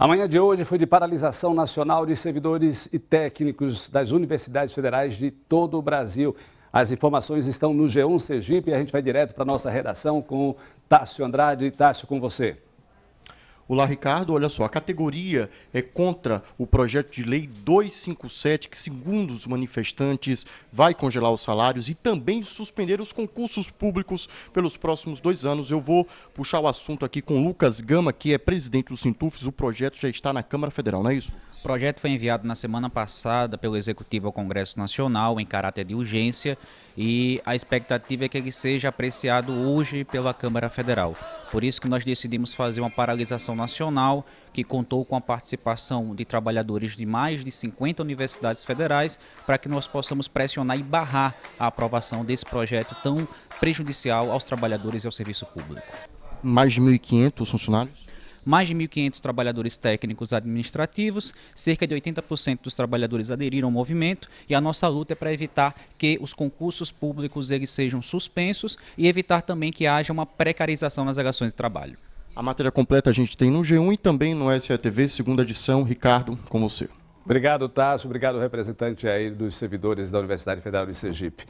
A manhã de hoje foi de paralisação nacional de servidores e técnicos das universidades federais de todo o Brasil. As informações estão no G1 Sergipe e a gente vai direto para a nossa redação com Tássio Andrade. Tássio, com você. Olá, Ricardo. Olha só, a categoria é contra o projeto de lei 257, que, segundo os manifestantes, vai congelar os salários e também suspender os concursos públicos pelos próximos dois anos. Eu vou puxar o assunto aqui com Lucas Gama, que é presidente do Sintufes. O projeto já está na Câmara Federal, não é isso? O projeto foi enviado na semana passada pelo Executivo ao Congresso Nacional em caráter de urgência e a expectativa é que ele seja apreciado hoje pela Câmara Federal. Por isso que nós decidimos fazer uma paralisação nacional que contou com a participação de trabalhadores de mais de 50 universidades federais para que nós possamos pressionar e barrar a aprovação desse projeto tão prejudicial aos trabalhadores e ao serviço público. Mais de 1.500 funcionários? mais de 1.500 trabalhadores técnicos administrativos, cerca de 80% dos trabalhadores aderiram ao movimento e a nossa luta é para evitar que os concursos públicos eles sejam suspensos e evitar também que haja uma precarização nas relações de trabalho. A matéria completa a gente tem no G1 e também no SETV, segunda edição. Ricardo, com você. Obrigado, Tássio. Obrigado, representante aí dos servidores da Universidade Federal de Sergipe.